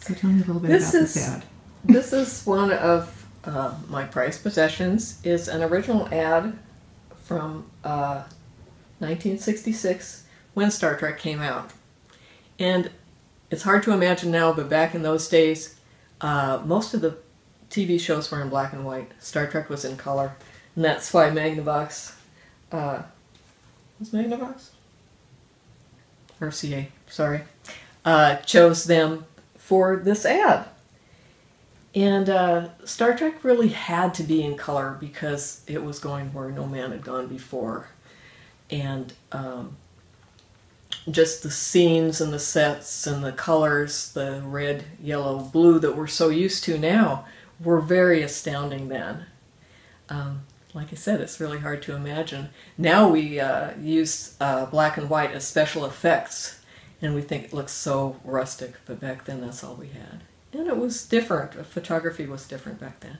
So tell me a little bit This about is- this ad. this is one of uh, my prized possessions. is an original ad from uh, 1966 when Star Trek came out. And it's hard to imagine now, but back in those days, uh, most of the TV shows were in black and white. Star Trek was in color. And that's why Magnavox, uh, was Magnavox? RCA, sorry, uh, chose them for this ad. And uh, Star Trek really had to be in color because it was going where no man had gone before. And um, just the scenes and the sets and the colors, the red, yellow, blue that we're so used to now, were very astounding then. Um, like I said, it's really hard to imagine. Now we uh, use uh, black and white as special effects, and we think it looks so rustic, but back then that's all we had. And it was different. Photography was different back then.